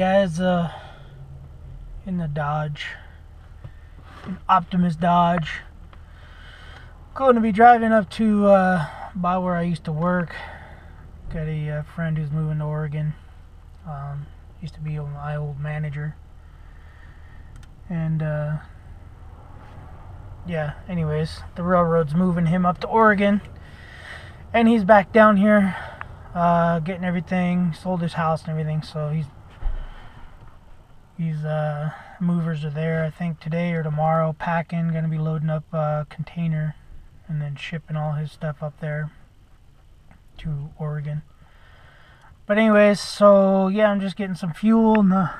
guys uh, in the Dodge, in Optimus Dodge. Going to be driving up to uh, by where I used to work. Got a uh, friend who's moving to Oregon. Um, used to be my old manager. And uh, yeah, anyways, the railroad's moving him up to Oregon. And he's back down here uh, getting everything, sold his house and everything, so he's he's uh, movers are there I think today or tomorrow packing, gonna be loading up a container and then shipping all his stuff up there to Oregon. But anyways, so yeah, I'm just getting some fuel and the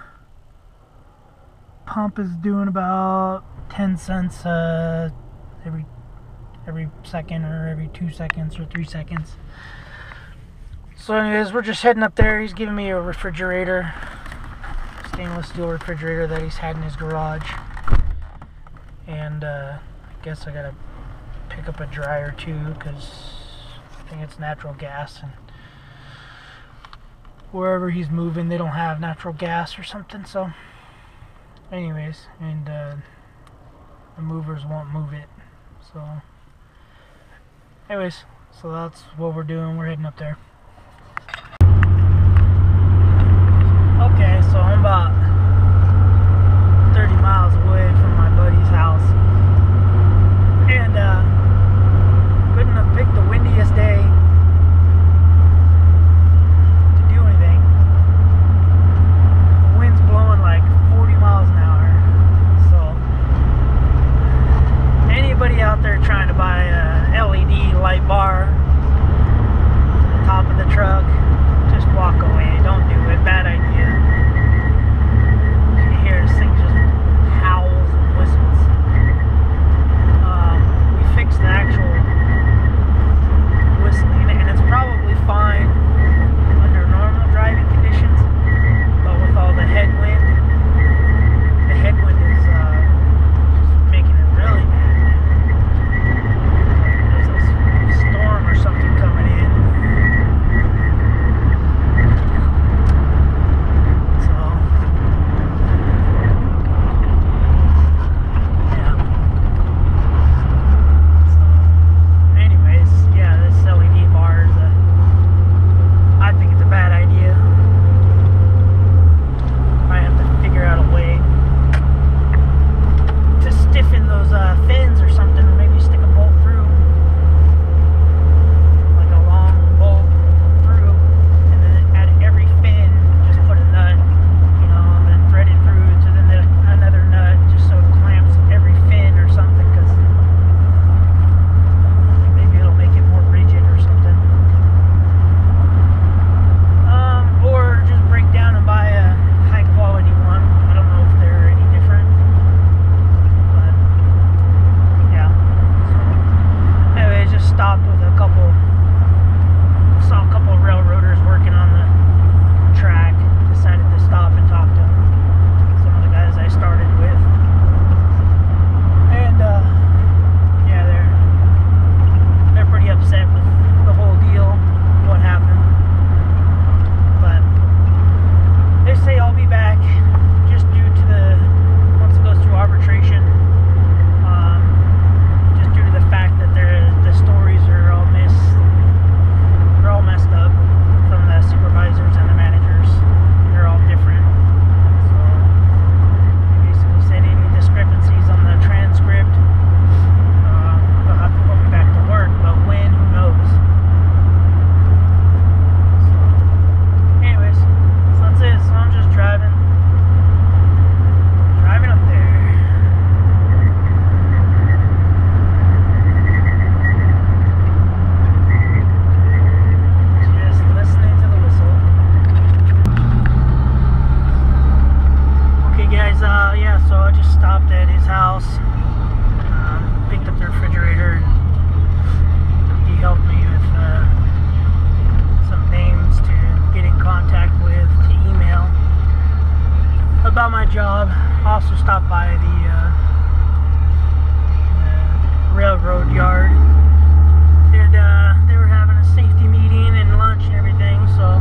pump is doing about 10 cents uh, every every second or every two seconds or three seconds. So anyways, we're just heading up there. He's giving me a refrigerator, stainless steel refrigerator that he's had in his garage. And uh, I guess I gotta pick up a dryer too because I think it's natural gas and wherever he's moving they don't have natural gas or something so anyways and uh, the movers won't move it so anyways so that's what we're doing we're heading up there okay so I'm about 30 miles away from my buddy's house and uh, couldn't have picked the windiest day to do anything the wind's blowing like 40 miles an hour so anybody out there trying to buy a LED light bar to the top of the truck just walk away don't do it bad idea So I just stopped at his house um, picked up the refrigerator. and He helped me with uh, some names to get in contact with, to email about my job. Also stopped by the, uh, the railroad yard. And uh, they were having a safety meeting and lunch and everything, so